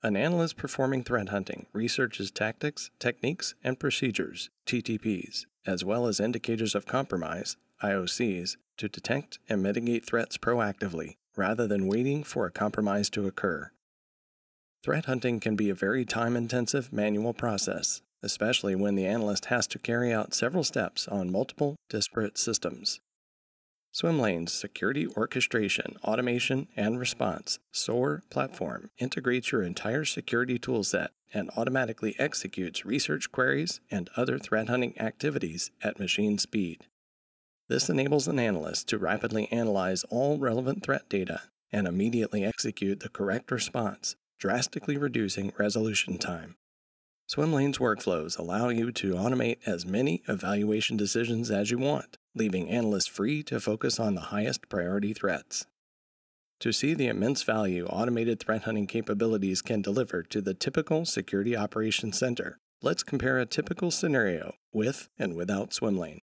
An analyst performing threat hunting researches tactics, techniques, and procedures, TTPs, as well as indicators of compromise, IOCs, to detect and mitigate threats proactively rather than waiting for a compromise to occur. Threat hunting can be a very time intensive manual process, especially when the analyst has to carry out several steps on multiple disparate systems. Swimlane's security orchestration, automation, and response SOAR platform integrates your entire security toolset and automatically executes research queries and other threat hunting activities at machine speed. This enables an analyst to rapidly analyze all relevant threat data and immediately execute the correct response, drastically reducing resolution time. Swimlane's workflows allow you to automate as many evaluation decisions as you want, leaving analysts free to focus on the highest priority threats. To see the immense value automated threat hunting capabilities can deliver to the typical Security Operations Center, let's compare a typical scenario with and without Swimlane.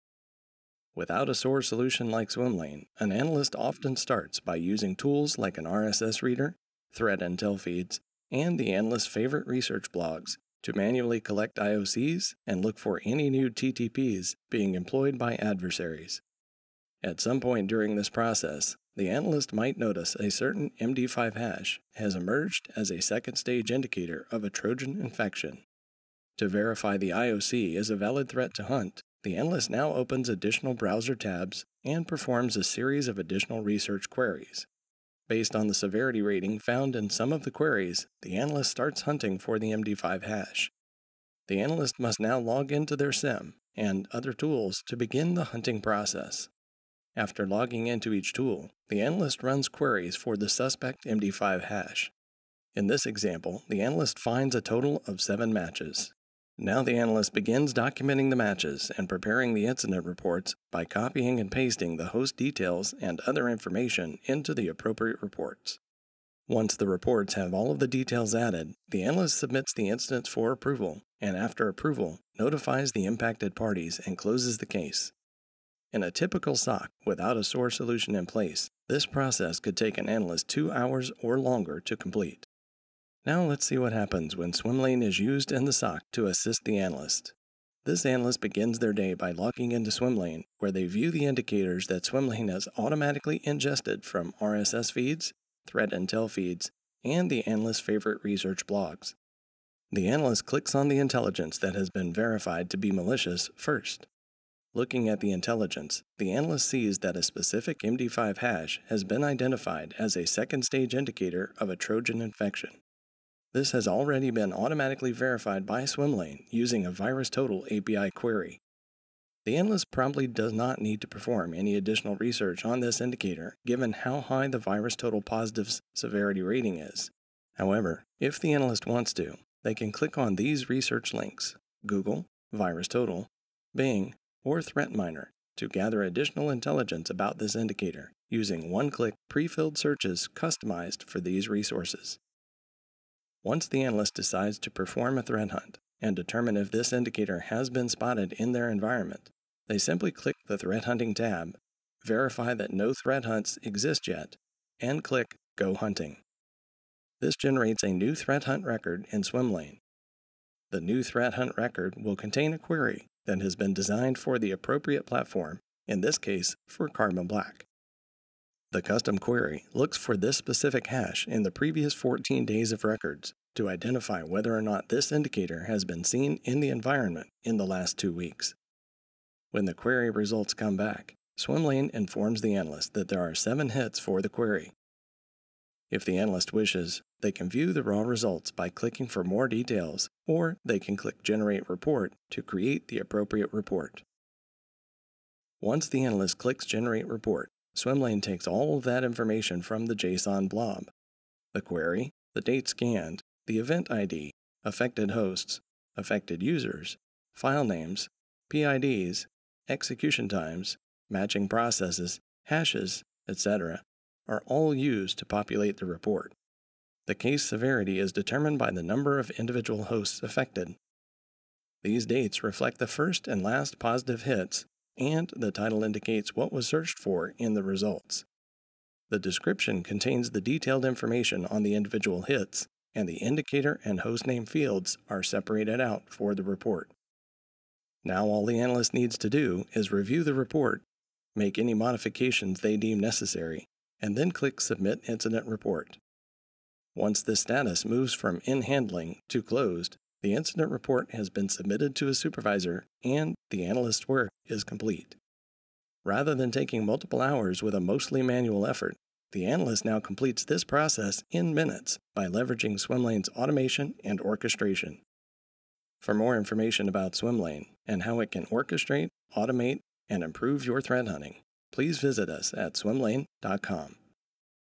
Without a SOAR solution like Swimlane, an analyst often starts by using tools like an RSS reader, threat intel feeds, and the analyst's favorite research blogs to manually collect IOCs and look for any new TTPs being employed by adversaries. At some point during this process, the analyst might notice a certain MD5 hash has emerged as a second stage indicator of a Trojan infection. To verify the IOC is a valid threat to hunt, the analyst now opens additional browser tabs and performs a series of additional research queries. Based on the severity rating found in some of the queries, the analyst starts hunting for the MD5 hash. The analyst must now log into their SIEM and other tools to begin the hunting process. After logging into each tool, the analyst runs queries for the suspect MD5 hash. In this example, the analyst finds a total of seven matches. Now the analyst begins documenting the matches and preparing the incident reports by copying and pasting the host details and other information into the appropriate reports. Once the reports have all of the details added, the analyst submits the incidents for approval, and after approval, notifies the impacted parties and closes the case. In a typical SOC without a SOAR solution in place, this process could take an analyst two hours or longer to complete. Now let's see what happens when Swimlane is used in the SOC to assist the analyst. This analyst begins their day by logging into Swimlane, where they view the indicators that Swimlane has automatically ingested from RSS feeds, threat intel feeds, and the analyst's favorite research blogs. The analyst clicks on the intelligence that has been verified to be malicious first. Looking at the intelligence, the analyst sees that a specific MD5 hash has been identified as a second stage indicator of a Trojan infection. This has already been automatically verified by Swimlane using a VirusTotal API query. The analyst probably does not need to perform any additional research on this indicator given how high the VirusTotal positives severity rating is. However, if the analyst wants to, they can click on these research links Google, VirusTotal, Bing, or ThreatMiner to gather additional intelligence about this indicator using one click pre filled searches customized for these resources. Once the analyst decides to perform a threat hunt and determine if this indicator has been spotted in their environment, they simply click the Threat Hunting tab, verify that no threat hunts exist yet, and click Go Hunting. This generates a new threat hunt record in Swimlane. The new threat hunt record will contain a query that has been designed for the appropriate platform, in this case for Carbon Black. The custom query looks for this specific hash in the previous 14 days of records to identify whether or not this indicator has been seen in the environment in the last two weeks. When the query results come back, Swimlane informs the analyst that there are seven hits for the query. If the analyst wishes, they can view the raw results by clicking for more details, or they can click Generate Report to create the appropriate report. Once the analyst clicks Generate Report, Swimlane takes all of that information from the JSON blob the query, the date scanned, the event ID, affected hosts, affected users, file names, PIDs, execution times, matching processes, hashes, etc., are all used to populate the report. The case severity is determined by the number of individual hosts affected. These dates reflect the first and last positive hits and the title indicates what was searched for in the results. The description contains the detailed information on the individual hits, and the indicator and hostname fields are separated out for the report. Now all the analyst needs to do is review the report, make any modifications they deem necessary, and then click Submit Incident Report. Once the status moves from in handling to closed, the incident report has been submitted to a supervisor and the analyst's work is complete. Rather than taking multiple hours with a mostly manual effort, the analyst now completes this process in minutes by leveraging Swimlane's automation and orchestration. For more information about Swimlane and how it can orchestrate, automate, and improve your threat hunting, please visit us at swimlane.com.